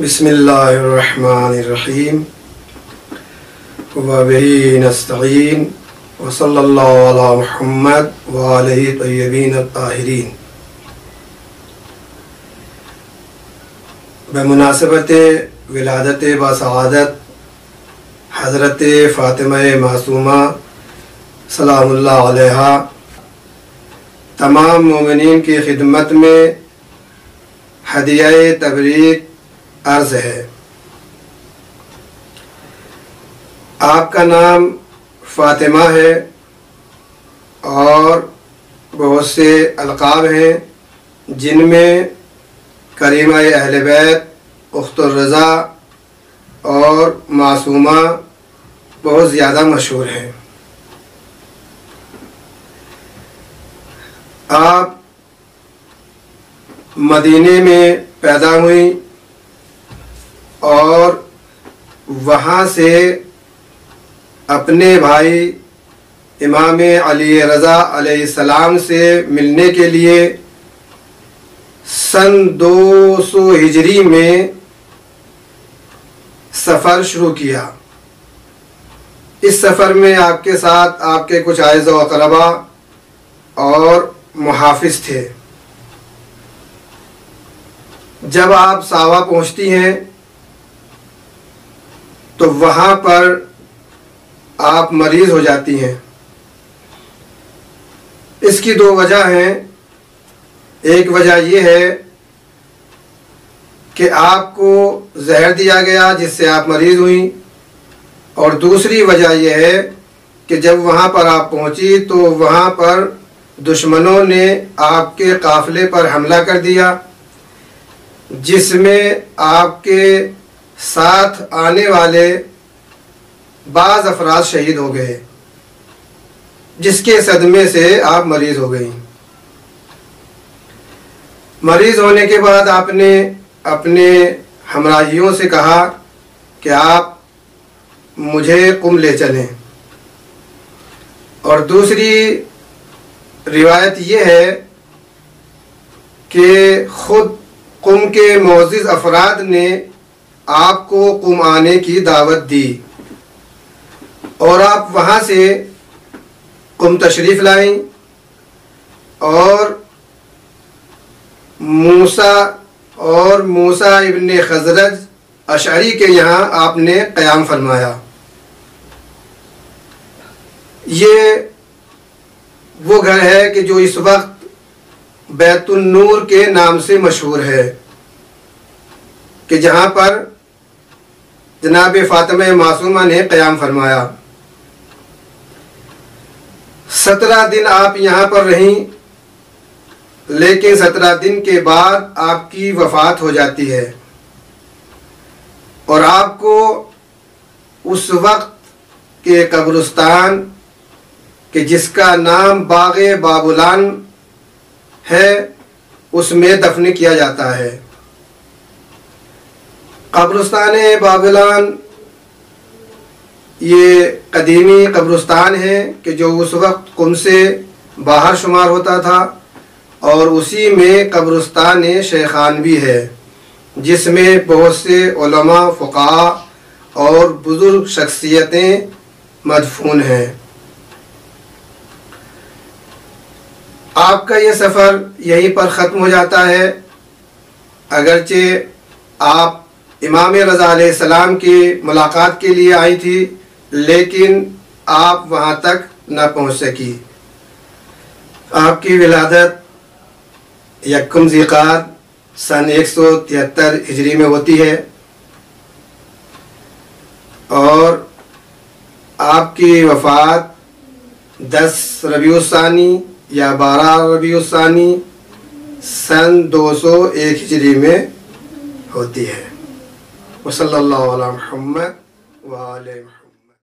बिस्मिल्लाहिर्रहमानिर्रहीम वबही नस्तईन वसल्लल्लाहु अला मुहम्मद व आलिहि तय्यबीन ताहिरीन बमुनासबत विलादत बसआदत हज़रत फ़ातिमा मासूमा अलैहा तमाम मोमिनीन की खिदमत में हदिया तबरीक अर्ज़ है। आपका नाम फ़ातिमा है और बहुत से अलकाब हैं जिनमें करीमा अहल बैत उख्तरज़ा और मासूमा बहुत ज़्यादा मशहूर हैं। आप मदीने में पैदा हुई और वहाँ से अपने भाई इमाम अली रज़ा सलाम से मिलने के लिए सन 200 हिजरी में सफ़र शुरू किया। इस सफ़र में आपके साथ आपके कुछ आयज़ अकरबा और मुहाफिज थे। जब आप सावा पहुँचती हैं तो वहाँ पर आप मरीज़ हो जाती हैं। इसकी दो वजह हैं। एक वजह यह है कि आपको जहर दिया गया जिससे आप मरीज़ हुई, और दूसरी वजह यह है कि जब वहाँ पर आप पहुँची तो वहाँ पर दुश्मनों ने आपके काफ़िले पर हमला कर दिया, जिसमें आपके साथ आने वाले बाज़ अफराज शहीद हो गए, जिसके सदमे से आप मरीज़ हो गई। मरीज़ होने के बाद आपने अपने हमराहियों से कहा कि आप मुझे कुम ले चलें। और दूसरी रिवायत ये है कि ख़ुद कुम के मोजिज़ अफराद ने आपको कुम आने की दावत दी। और आप वहाँ से कुम तशरीफ़ लाई। और मूसा और मूसा इबन खजरज अशारी के यहाँ आपने क़याम फरमाया। ये वो घर है कि जो इस वक्त बैतुलनूर के नाम से मशहूर है, कि जहाँ पर जनाब फातम मासूमा ने क़याम फरमाया, सत्रह दिन आप यहाँ पर रहीं, लेकिन सत्रह दिन के बाद आपकी वफ़ात हो जाती है। और आपको उस वक्त के कब्रस्तान कि जिसका नाम बाग बाबुलान है, उसमें दफन किया जाता है। कब्रस्तान बाबुलान ये कदीमी कब्रस्तान है कि जो उस वक्त कुम से बाहर शुमार होता था और उसी में कब्रस्तान शेखान भी है, जिसमें बहुत से फ़ुका और बुज़ुर्ग शख्सियतें मदफून हैं। आपका ये सफ़र यहीं पर ख़त्म हो जाता है। अगरचे आप इमाम रज़ा सलाम की मुलाकात के लिए आई थी, लेकिन आप वहाँ तक न पहुँच सकी। आपकी विलादत यकम ज़िक़ात सन एक सौ तिहत्तर हिजरी में होती है और आपकी वफ़ात दस रबीसानी या बारह रबीसानी सन दो सौ एक हिजरी में होती है। वसल्ला महमद वाल